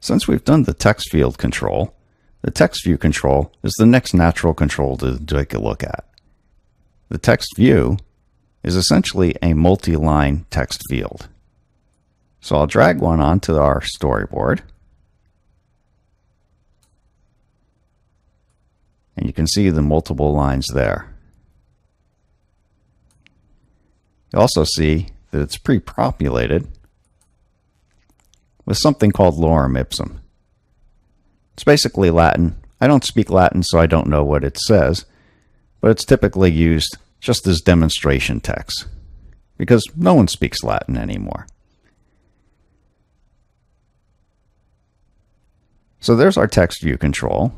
Since we've done the text field control, the text view control is the next natural control to take a look at. The text view is essentially a multi-line text field. So I'll drag one onto our storyboard. And you can see the multiple lines there. You also see that it's pre-populated with something called lorem ipsum. It's basically Latin. I don't speak Latin, so I don't know what it says, but it's typically used just as demonstration text because no one speaks Latin anymore. So there's our text view control.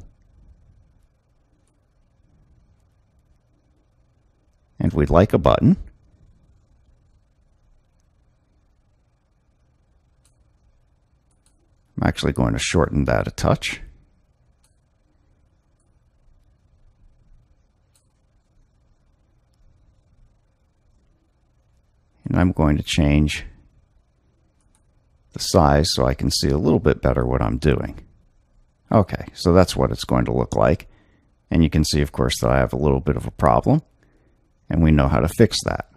And we'd like a button. I'm actually going to shorten that a touch. And I'm going to change the size so I can see a little bit better what I'm doing. Okay, so that's what it's going to look like. And you can see, of course, that I have a little bit of a problem. And we know how to fix that.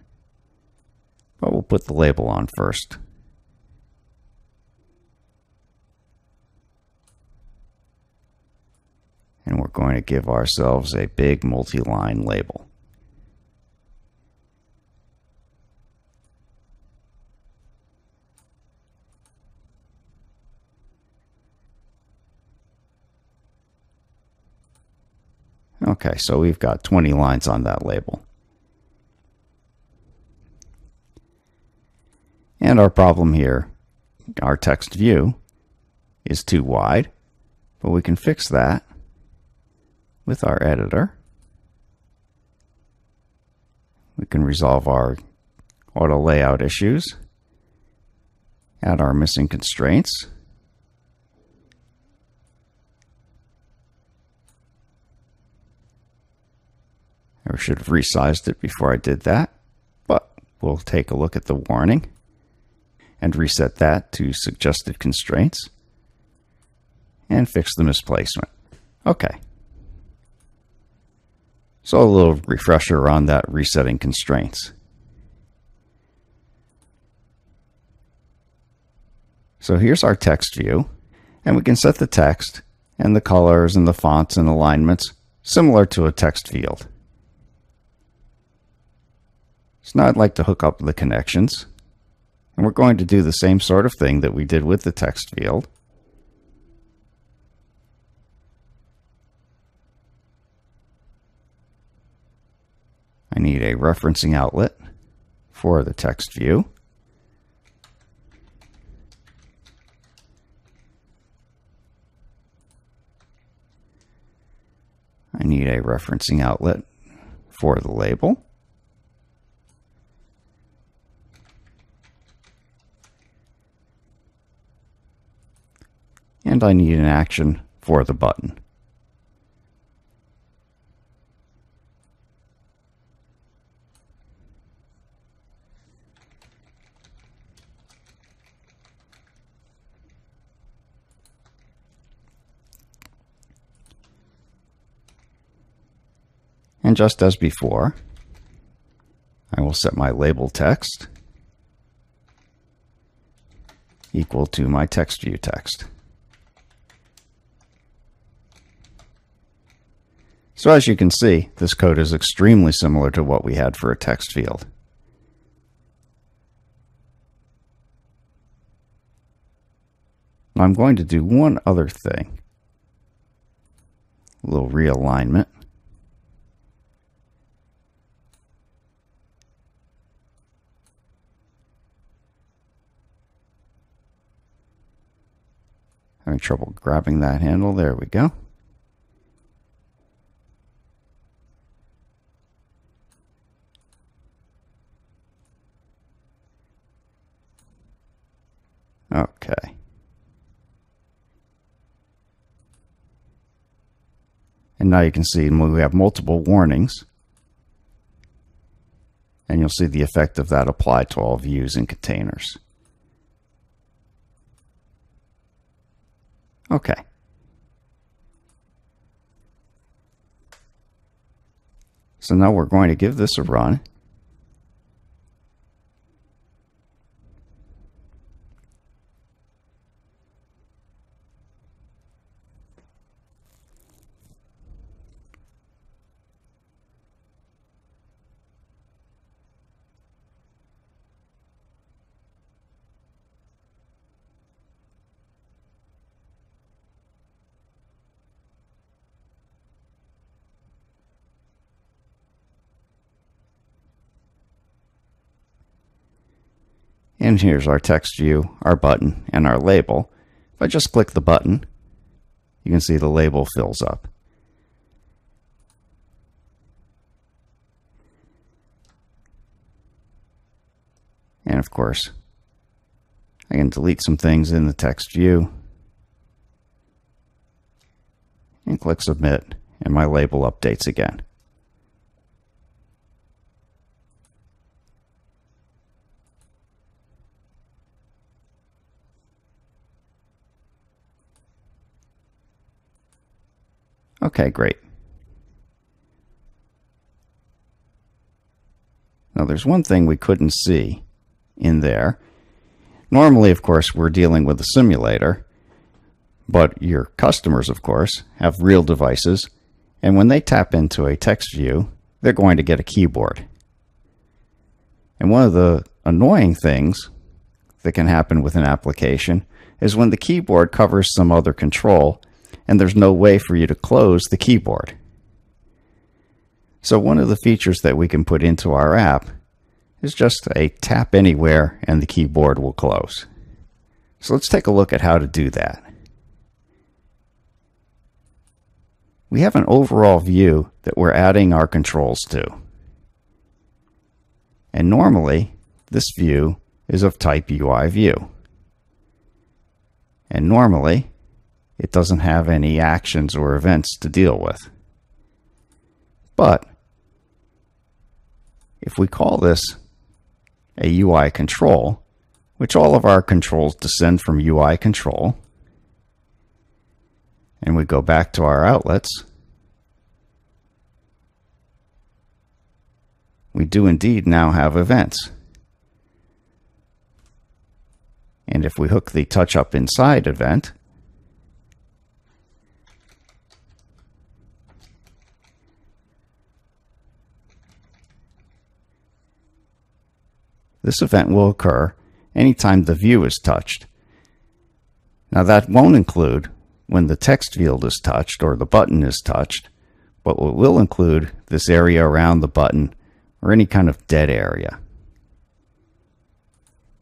But we'll put the label on first. And we're going to give ourselves a big multi-line label. Okay, so we've got 20 lines on that label. And our problem here, our text view, is too wide, but we can fix that with our editor. We can resolve our auto layout issues, add our missing constraints, I should have resized it before I did that, but we'll take a look at the warning and reset that to suggested constraints and fix the misplacement. Okay. So a little refresher on that resetting constraints. So here's our text view, and we can set the text and the colors and the fonts and alignments similar to a text field. So now I'd like to hook up the connections. And we're going to do the same sort of thing that we did with the text field. I need a referencing outlet for the text view. I need a referencing outlet for the label. and I need an action for the button. And just as before, I will set my label text equal to my text view text. So as you can see, this code is extremely similar to what we had for a text field. I'm going to do one other thing. A little realignment. Having trouble grabbing that handle. There we go. Okay. And now you can see we have multiple warnings. And you'll see the effect of that applied to all views and containers. Okay. So now we're going to give this a run. And here's our text view, our button, and our label. If I just click the button, you can see the label fills up. And of course, I can delete some things in the text view and click submit and my label updates again. Okay, great. Now there's one thing we couldn't see in there. Normally, of course, we're dealing with a simulator, but your customers, of course, have real devices, and when they tap into a text view, they're going to get a keyboard. And one of the annoying things that can happen with an application is when the keyboard covers some other control and there's no way for you to close the keyboard. So one of the features that we can put into our app is just a tap anywhere and the keyboard will close. So let's take a look at how to do that. We have an overall view that we're adding our controls to. And normally, this view is of type UI view. And normally, it doesn't have any actions or events to deal with. But if we call this a UI control, which all of our controls descend from UI control, and we go back to our outlets, we do indeed now have events. And if we hook the touch up inside event, This event will occur anytime the view is touched. Now that won't include when the text field is touched or the button is touched, but it will include this area around the button or any kind of dead area.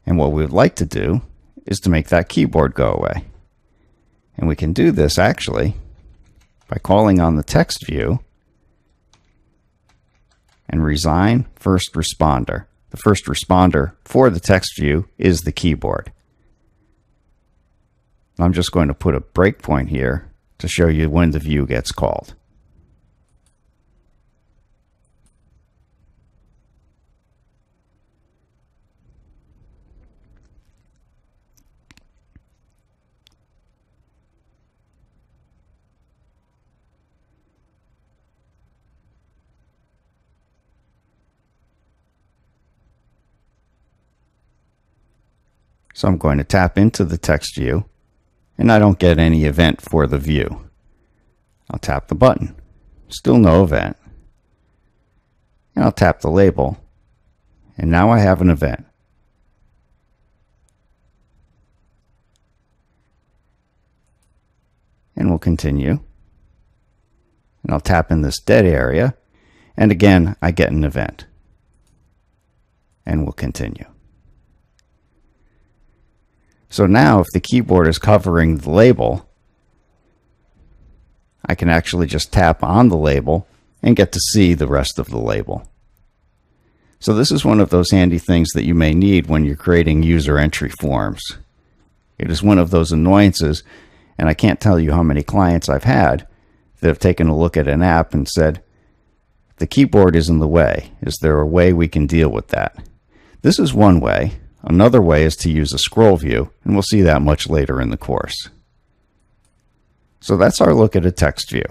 And what we would like to do is to make that keyboard go away. And we can do this actually by calling on the text view and resign first responder the first responder for the text view is the keyboard. I'm just going to put a breakpoint here to show you when the view gets called. So I'm going to tap into the text view and I don't get any event for the view. I'll tap the button. Still no event. And I'll tap the label. And now I have an event. And we'll continue. And I'll tap in this dead area. And again, I get an event. And we'll continue. So now if the keyboard is covering the label, I can actually just tap on the label and get to see the rest of the label. So this is one of those handy things that you may need when you're creating user entry forms. It is one of those annoyances, and I can't tell you how many clients I've had that have taken a look at an app and said, the keyboard is in the way. Is there a way we can deal with that? This is one way. Another way is to use a scroll view, and we'll see that much later in the course. So that's our look at a text view.